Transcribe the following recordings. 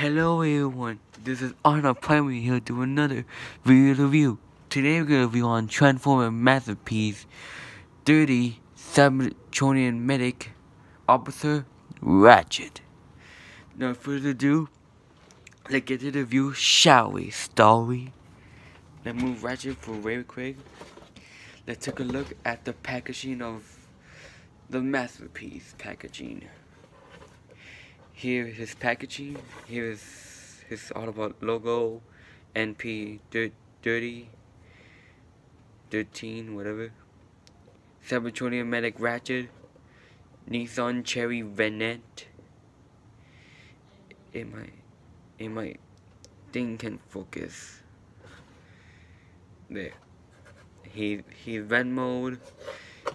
Hello everyone, this is Ironhide Primal here to another video review. Today we're going to review on Transformer Masterpiece 30 Cybertronian Medic Officer Ratchet. Now further ado, let's get to the review, shall we, Story. Let's move Ratchet for very quick. Let's take a look at the packaging of the Masterpiece packaging. Here is his packaging. Here is his Autobot logo, MP 30, 13, whatever. Cybertronian Medic Ratchet, Nissan Cherry Vanette. In my, in my thing can focus. There. He, he's Ven mode,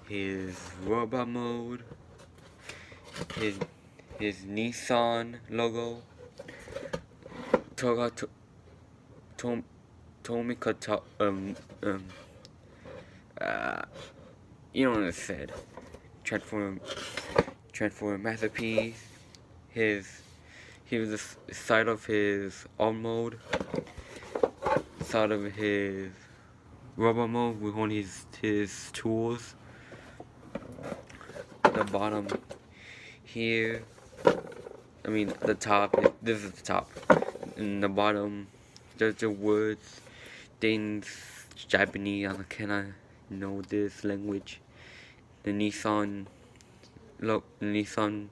his robot mode, his his Nissan logo. Toga to, to, Tomika to, um um uh you know what I said. Transform Transform Masterpiece. His he was the side of his on mode. Side of his rubber mode with only his his tools. The bottom here I mean, the top, this is the top. In the bottom, there's the words, things, Japanese, I cannot know this language. The Nissan, look, the Nissan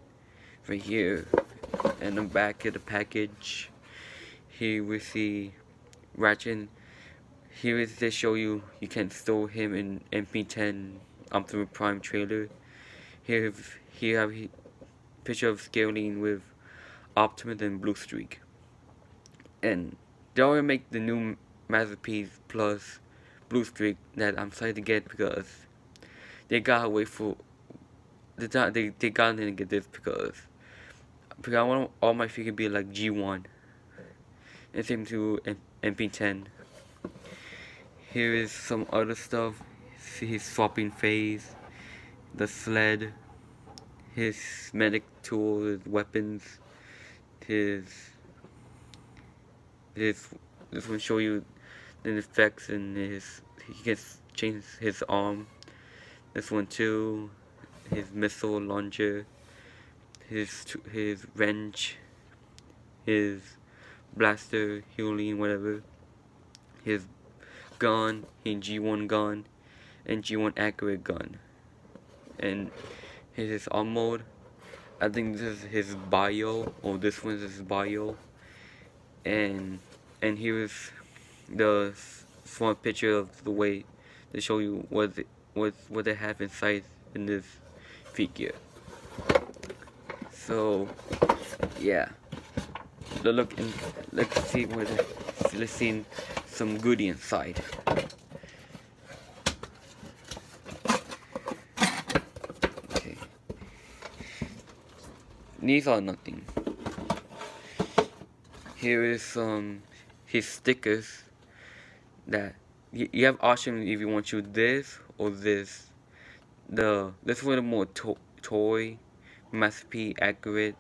right here. And the back of the package, here we see Ratchet. Here is to show you, you can store him in MP10 um, Optimus Prime trailer. Here, here have a picture of Scaling with Optimus and Blue Streak. And they already make the new Masterpiece plus Blue Streak that I'm excited to get because they gotta wait for the time they, they gotta get this because because I want all my figures to be like G1 and same to MP10 here is some other stuff. See his swapping phase the sled his medic tools his weapons his his this will show you the effects and his he gets change his arm. This one too his missile launcher his his wrench his blaster healing whatever his gun his G1 gun and G1 accurate gun. And his arm mode I think this is his bio, or this one's his bio, and and here's the small picture of the way to show you what what what they have inside in this figure. So yeah, look and let's see what let's see some goodie inside. These are nothing. Here is some his stickers that you, have option if you want to this or this. The this one more to toy, masterpiece accurate,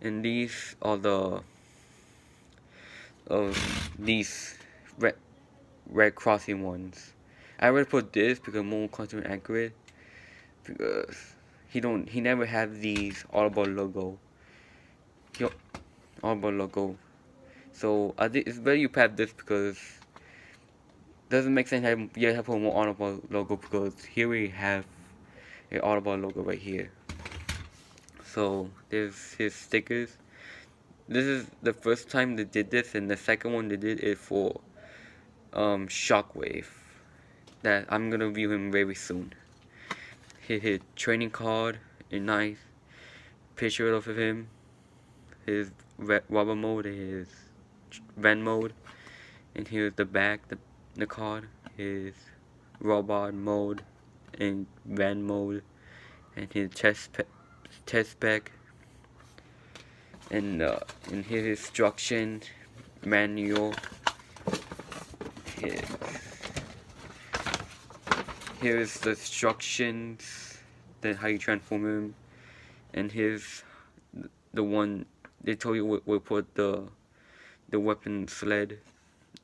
and these are the of these red red crossing ones. I would put this because more content accurate because he don't he never have these Autobot logo. Yo, Autobot logo. So I think it's better you have this because doesn't make sense have you have a more Autobot logo because here we have a Autobot logo right here. So there's his stickers. This is the first time they did this, and the second one they did it for um, Shockwave. That I'm gonna view him very soon his, training card, a nice picture of him, his rubber mode, his van mode, and here's the back, the, the card, his robot mode, and van mode, and his test test spec, and uh, and his instruction manual. His here's the instructions, then how you transform him, and here's the one they told you we, put the the weapon sled,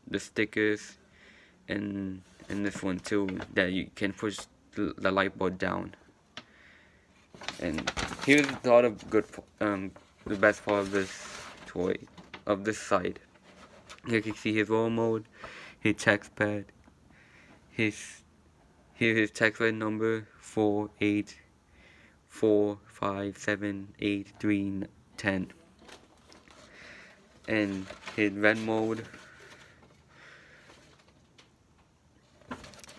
the stickers, and and this one too that you can push the, the light bulb down. And here's the other good, um, the best part of this toy, of this side. You can see his roll mode, his text pad, his, here's his text pad number, 4, 8, 4, 5, 7, 8, 3, 10. And his red mode,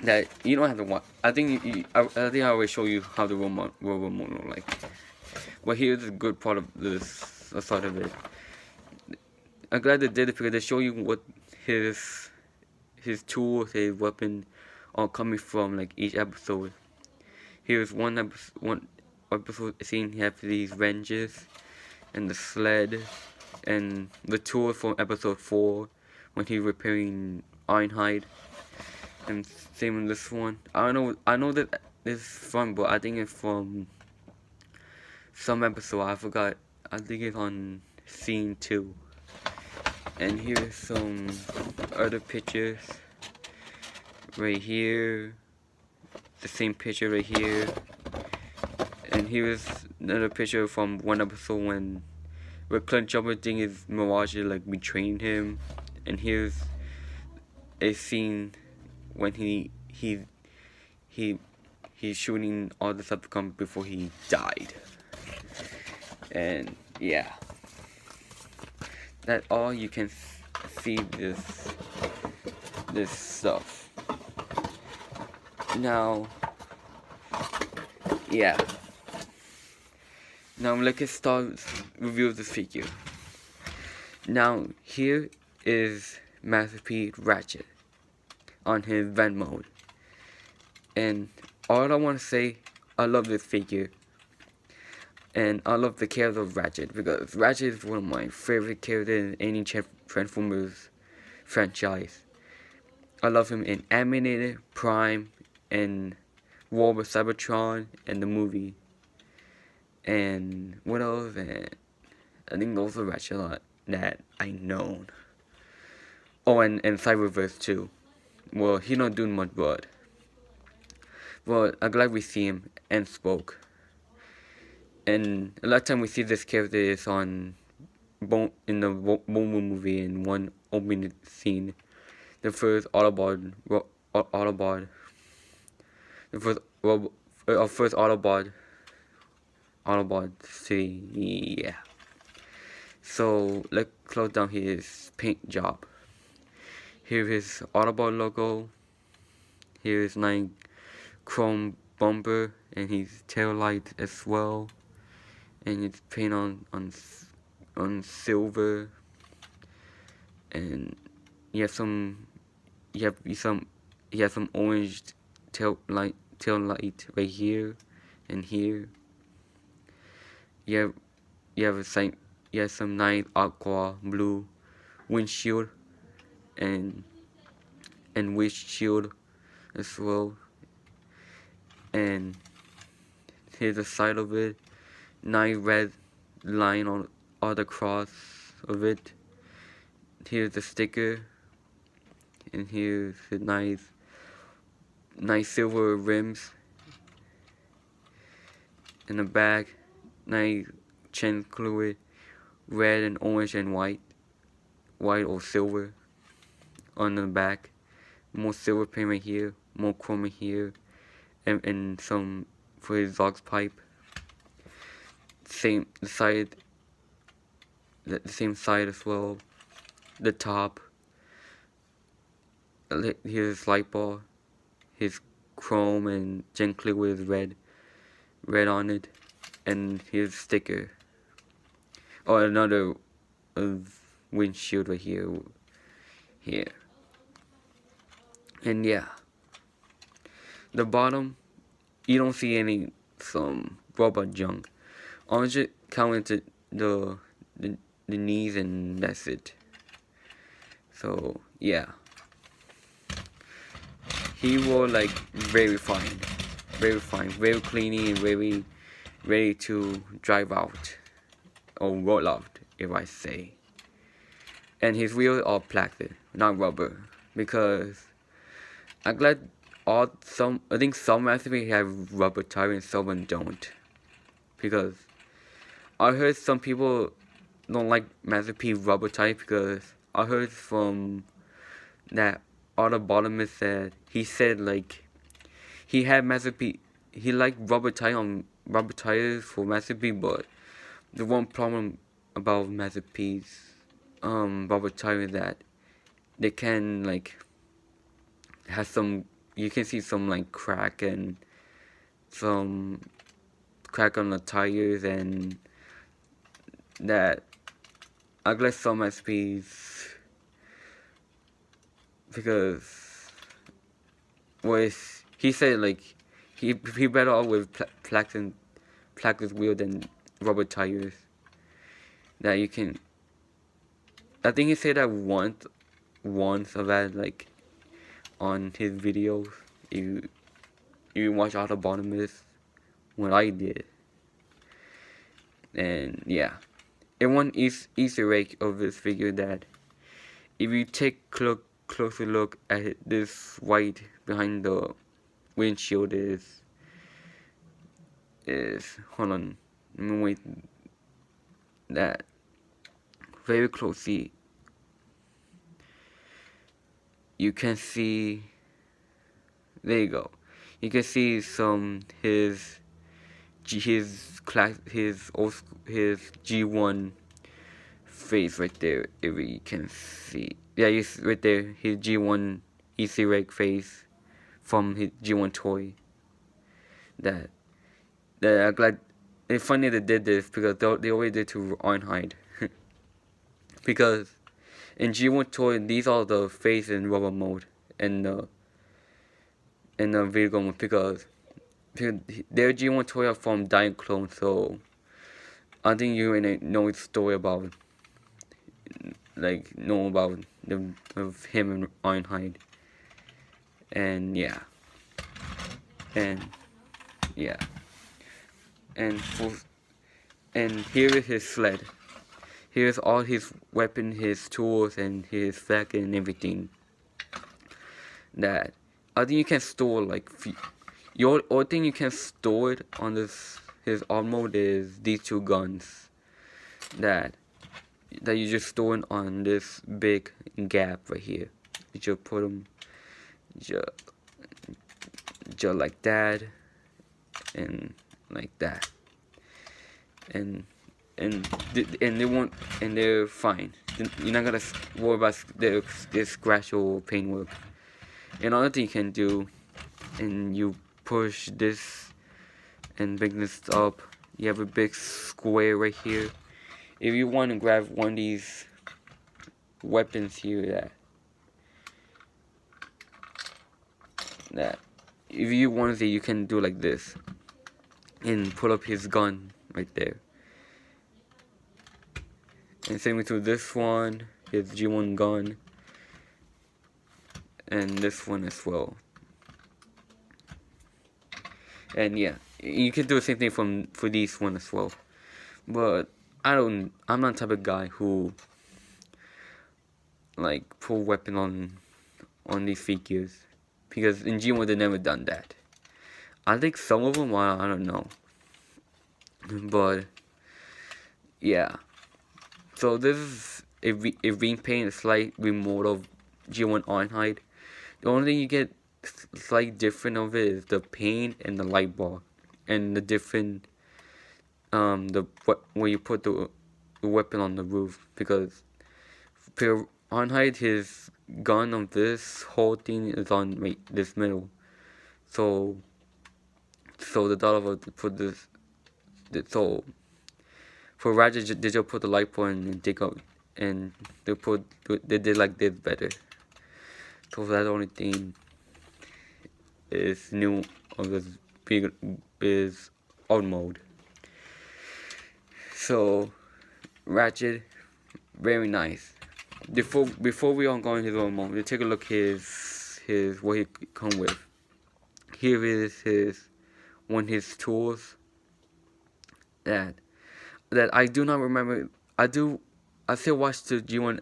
that you don't have to watch. I think you, you, I, I think I will show you how the remote will remote look like. But here's the good part of this side of it. I'm glad they did it because they show you what his his tools, his weapon, are coming from like each episode. Here's one episode, one episode scene. He have these wrenches and the sled and the tools from episode four when he repairing Ironhide and same in this one. I don't know. I know that this is from, but I think it's from some episode. I forgot. I think it's on scene two. And here's some other pictures. Right here. The same picture right here. And here's another picture from one episode when where Cliffjumper thing is Mirage like betraying him. And here's a scene when he he he he's shooting all the Decepticons before he died. And yeah, that all you can see this this stuff. Now, yeah. Now let's start review of this figure. Now here is Master Ratchet on his vent mode. And all I want to say, I love this figure. And I love the character of Ratchet because Ratchet is one of my favorite characters in any Transformers franchise. I love him in Animated, Prime, and War with Cybertron, and the movie. And what else? And I think those are Ratchet a lot that I know. Oh, and, and Cyberverse too. Well, he not doing much but well, I'm glad we see him and spoke. And a lot of time we see this character is on Bone in the Bone movie in one opening scene. The first Autobot, Autobot, first, well, uh, first Autobot, Autobot city, yeah. So let's close down his paint job. Here is Autobot logo. Here is nine chrome bumper and his tail light as well. And it's paint on on on silver. And you have some you have some you have some orange tail light tail light right here and here. You have you have a same you have some nice aqua blue windshield and and windshield as well and here's the side of it nice red line on all the cross of it here's the sticker and here's the nice nice silver rims in the back nice chain fluid red and orange and white white or silver on the back. More silver right here, more chrome here, and, and some for his dog's pipe. Same the side, the, same side as well. The top. Here's light ball, his chrome and gently with red, red on it, and his sticker. Oh, another uh, windshield right here, here. And yeah. The bottom you don't see any some robot junk. I'm just counted the, the the knees and that's it. So yeah he was like very fine. Very fine. Very clean and very ready to drive out. Or roll out if I say. And his wheels are plastic, not rubber, because I'm glad all some I think some recipes have rubber tire and some don't, because I heard some people don't like Master P rubber tire because I heard from that Optibotimus said he said like he had Master P he liked rubber tire on rubber tires for Master P but the one problem about Master P's um rubber tire is that they can like have some you can see some like crack and some crack on the tires and that I guess some SPs because with he said like he he better off with pl plaques and plaques wheel than rubber tires that you can I think he said that once once of that like on his videos you you watch Optibotimus what I did. And yeah. And one Easter egg of this figure that if you take a closer look at this white behind the windshield is is hold on let me wait that very closely. You can see there you go. You can see some his his class his old his G1 face right there if you can see yeah you right there his G1 EC egg face from his G1 toy. That that I'm glad it's funny they did this because they, they always did to Ironhide because in G1 toy these are the face in rubber mode and the in the vehicle mode because their G1 toy are from Diaclone, so I think you know the story about, like, know about of him and Ironhide. And yeah. And, yeah. And for, and here is his sled. Here's all his weapon, his tools, and his flag and everything. That I think you can store like your only thing you can store it on this his arm mode is these two guns that that you just it on this big gap right here. You just put them just, just like that and like that and and and they won't and they're fine. You're not gonna worry about their, their scratch or paint work. Another thing you can do, and you push this and bring this up. You have a big square right here. If you want to grab one of these weapons here that that if you want to you can do like this and pull up his gun right there. And same with this one, his G1 gun, and this one as well. And yeah, you can do the same thing from for these one as well. But I don't. I'm not the type of guy who like pull weapon on on these figures because in G1 they never done that. I think some of them are. I don't know. But yeah. So this is a, re a repaint, a slight remote of G1 Ironhide. The only thing you get slight different of it is the paint and the light bar and the different um the what when you put the, the weapon on the roof because Ironhide his gun on this whole thing is on right, this middle so so the dollar put this so for Ratchet they just put the light bar and take out and they put they did like this better so that's the only thing is new of this big is old mode. So Ratchet, very nice. Before before we on going his own mode, we take a look his his what he come with. Here is his one his tools that that I do not remember. I do I still watch the G1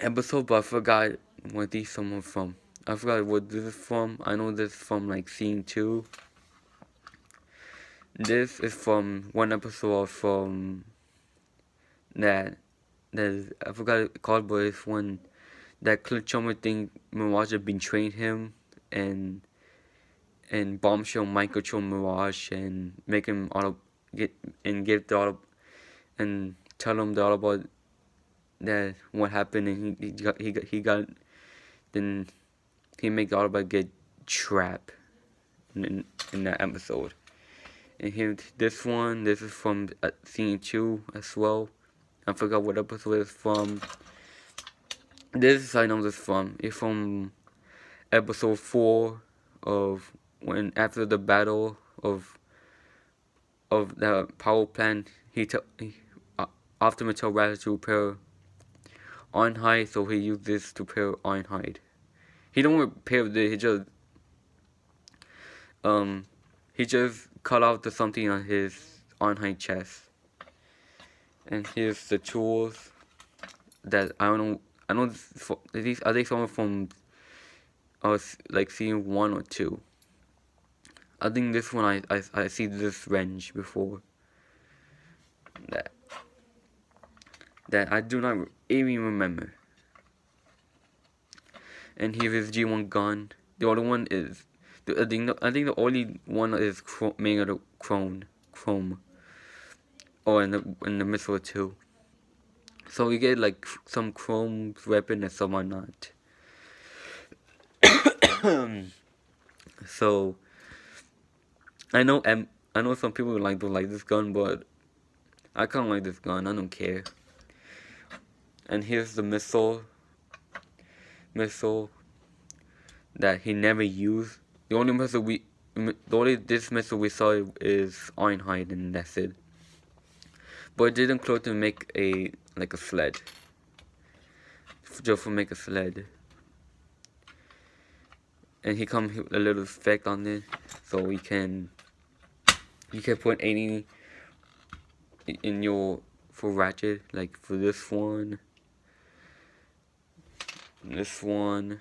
episode, but I forgot what these some from. I forgot what this is from. I know this from like scene two. This is from one episode from that that I forgot it called, but it's one that Cliffjumper think Mirage betrayed him and and bombshell Mind Control Mirage and make him auto get and give the auto and tell him the all about that what happened and he, he got he got he got then he make the Autobot get trapped in in that episode. And here this one this is from uh, scene two as well. I forgot what episode it's from. This I know this from. It's from episode four of when after the battle of of the power plant he took uh, Optimus tell Ratchet to repair Ironhide, so he used this to repair Ironhide. He don't repair this, he just um he just cut out the something on his Ironhide chest. And here's the tools that I don't know I know these are they some from uh like scene one or two. I think this one I I, I see this wrench before. That that I do not even remember. And here is G1 gun. The other one is I think the, I think the only one is out of chrome, chrome. Oh, or in the in the missile too. So we get like some chrome weapon and some are not. so I know M I know some people like don't like this gun, but I kind of like this gun. I don't care. And here's the missile, missile that he never used. The only missile we, the only this missile we saw is Ironhide, and that's it. But it didn't close to make a like a sled, just for make a sled. And he come with a little effect on it, so we can you can put any in your for ratchet like for this one this one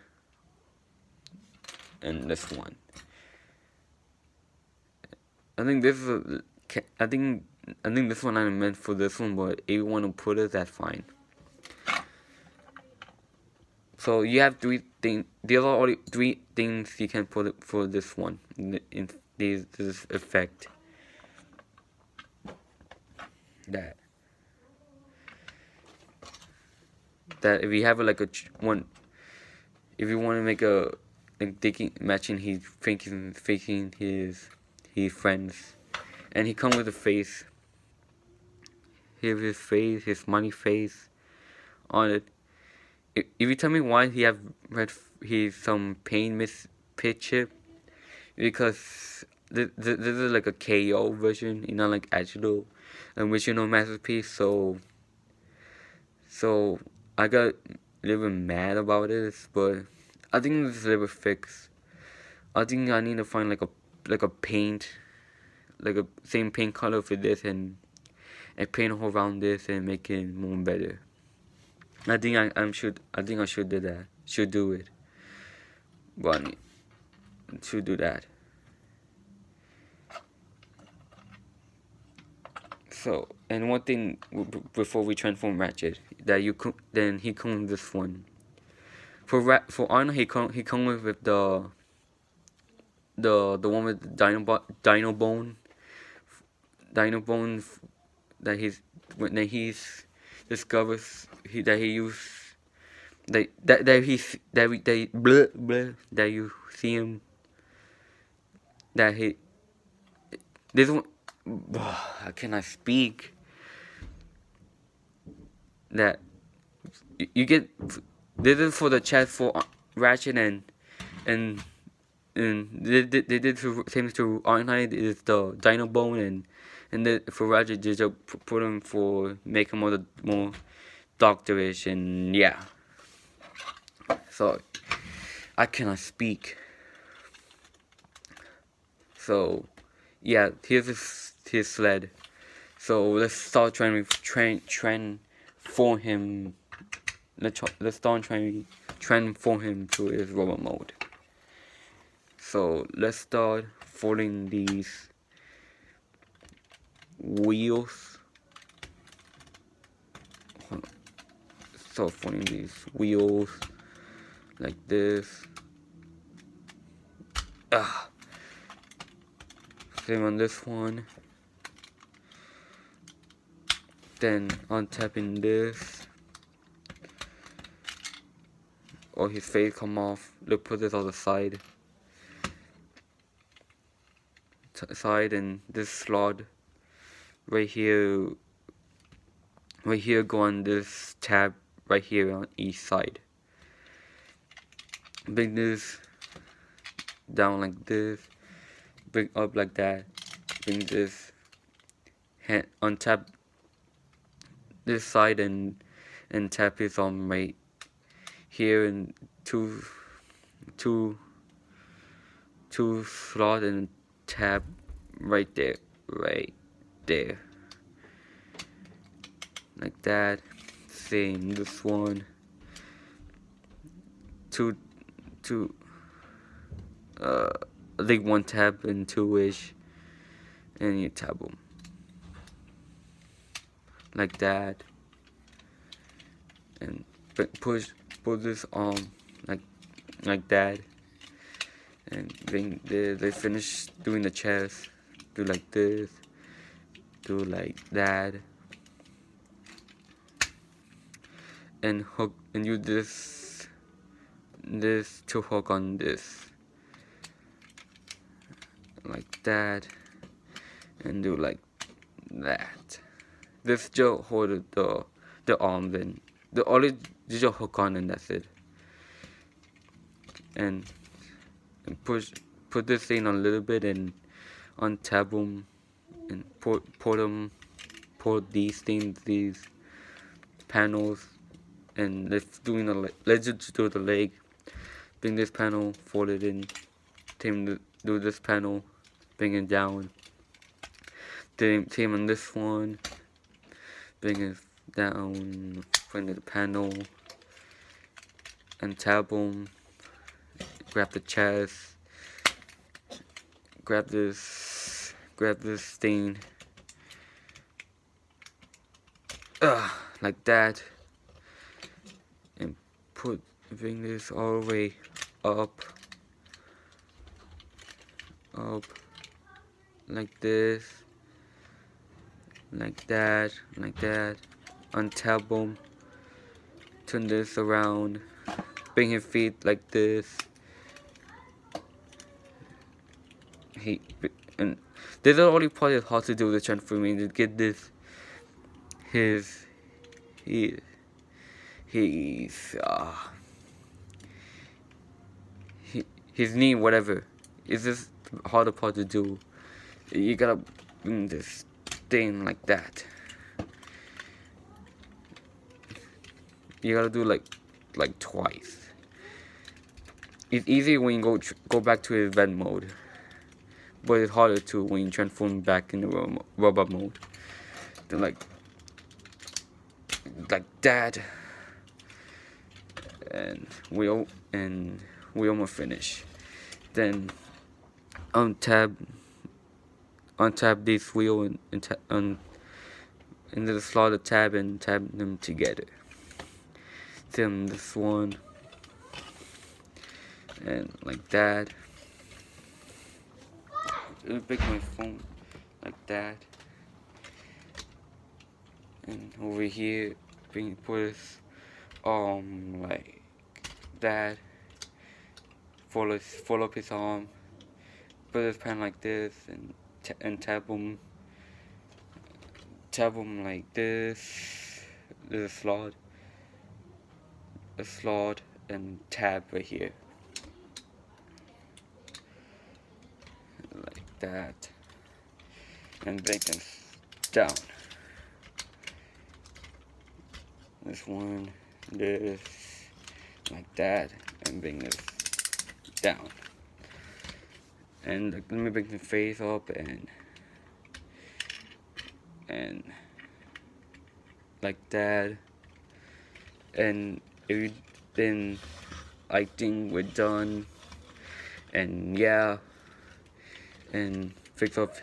and this one. I think this is I think I think this one I meant for this one but if you want to put it that's fine. So you have three things these are only three things you can put for this one. In, in this, this effect. That. That if you have like a one if you want to make a like thinking matching he's faking faking his his friends. And he come with a face have his face his money face on it. If, if you tell me why he have red he's some pain miss picture because this, this, this is like a KO version you know like actual original masterpiece. So so I got a little bit mad about this but I think this is a fixed I think I need to find like a like a paint like a same paint color for this and and paint all around this and make it more better. I think I, I'm should I think I should do that. Should do it. But I should do that. So, and one thing before we transform Ratchet, that you then he comes this one. For Rat, for Arnold, he come he comes with the the the one with the Dino Dino Bone, Dino Bone that he's when that he's discovers he that he used that that that he that we that blah blah that you see him that he this one can I speak? That you get this is for the chat for uh, Ratchet and and and they did they did same to Ironhide is the Dino Bone and and the, for Ratchet they just put him for make him more more doctorish and yeah. So I cannot speak. So yeah, here's this his sled. So let's start trying to train train for him let's let's start trying transform him to his robot mode. So let's start folding these wheels. Start folding these wheels like this. Ah. Same on this one. Then untapping this. Or his face come off. Look, put this on the side. side and this slot right here right here go on this tab right here on each side bring this down like this bring up like that bring this hand untap this side and and tap it on right here and two two two slot and tab right there right there. Like that same this one. Two two uh I think one tab and two ish and you tab them like that. And push this on um, like like that. And then they, they finish doing the chest do like this do like that. And hook and use this this to hook on this. Like that. And do like that. This just hold the the arm then the only just hook on and that's it and push put this thing on a little bit and untap them and put put them put these things these panels and let's doing the let's just do the leg. Bring this panel fold it in team do this panel bring it down. Then team on this one bring it down bring the panel and tab them grab the chest, grab this, grab this thing, uh, like that, and put, bring this all the way up, up, like this, like that, like that, untap them, turn this around, bring his feet like this, he and this is only part is hard to do the trend for me. To get this. His he he's uh he, his knee whatever. Is this harder part to do. You gotta bring this thing like that. You gotta do like like twice it's easy when you go go back to event mode but it's harder to when you transform back in the robot mode. Then like, like that, and we all and we almost finish. Then untap, untap this wheel and, and tab, un, into the slot of tab and tab them together. Then this one and like that. Pick my phone like that. And over here being put um like that. Follow follow up his arm. Put his pen like this and and tap him. Tap him like this. There's a slot. A slot and tab right here that and bring them down. This one, this, like that, and bring this down. And let me bring the face up and and like that and if you then I think we're done and yeah and fix up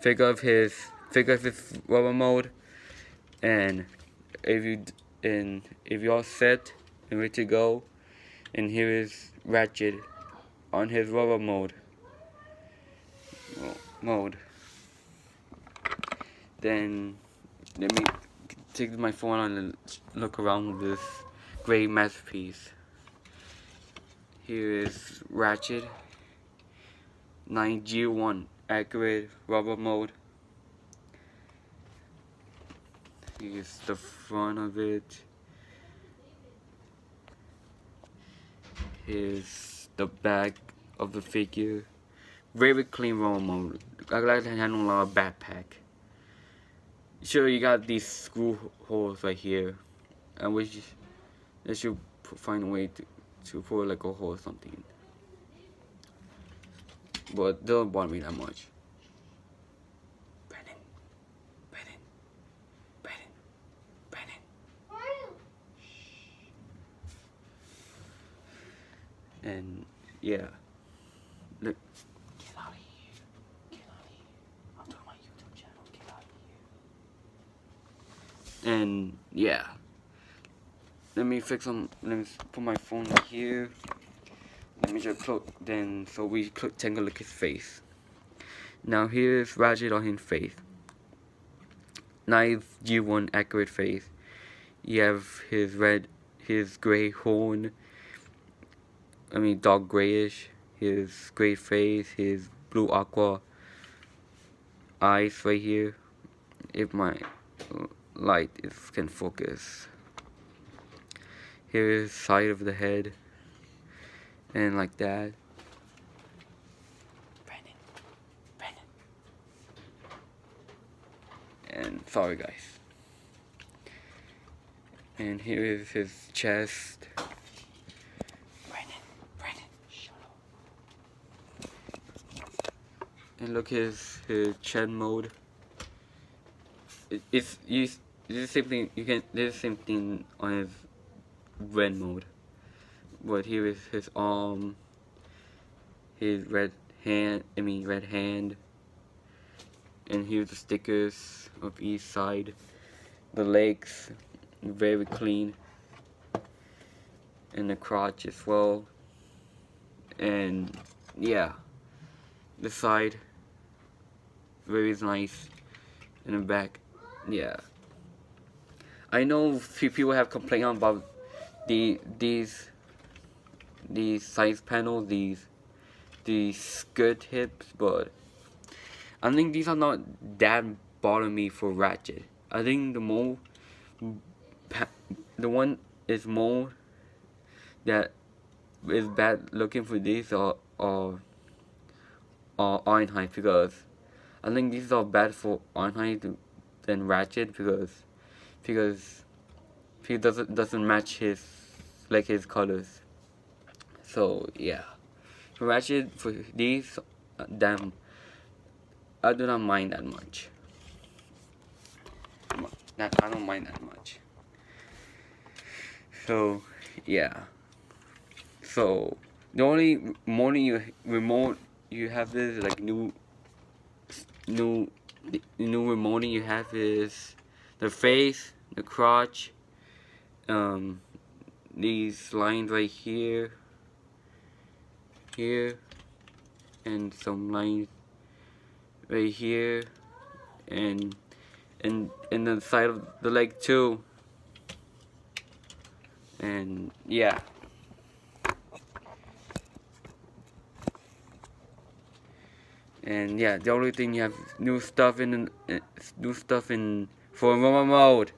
figure of his figure of his rubber mode and if you and if you're all set and ready to go and here is Ratchet on his rubber mode mode then let me take my phone and look around this great masterpiece. Here is Ratchet 9G1 accurate rubber mode here's the front of it. Here's the back of the figure. Very clean rubber mode I like to handle a backpack. Sure you got these screw holes right here. I wish should find a way to, to put like a hole or something but they don't want me that much. Brandon Brandon Brandon Brandon and yeah. Look. Get out of here. Get out of here. I'm doing my YouTube channel. Get out of here. And yeah. Let me fix them. let me put my phone here just close then so we click take a look at his face. Now here's Ratchet on his face. Nice G1 accurate face? You have his red his gray horn. I mean dark grayish. His gray face his blue aqua eyes right here. If my light is can focus. Here's side of the head and like that. Brandon Brandon and sorry guys. And here is his chest. Brandon Brandon shut up. And look his his chin mode. It, it's you this is the same thing you can this is same thing on his red mode but here is his arm his red hand I mean red hand. And here's the stickers of each side. The legs very clean. And the crotch as well. And yeah. The side very nice. And the back yeah. I know few people have complained about the these these size panels these these skirt hips but I think these are not that me for Ratchet I think the more the one is more that is bad looking for these or or or Ironhide because I think these are bad for Ironhide than Ratchet because because he doesn't doesn't match his like his colors. So yeah, Ratchet for these, uh, damn, I do not mind that much. That I don't mind that much. So yeah. So the only morning you remote you have this like new new new remote you have is the face, the crotch, um, these lines right here, here, and some lines right here, and and and the side of the leg too. And yeah. And yeah, the only thing you have new stuff in uh, new stuff in for mode.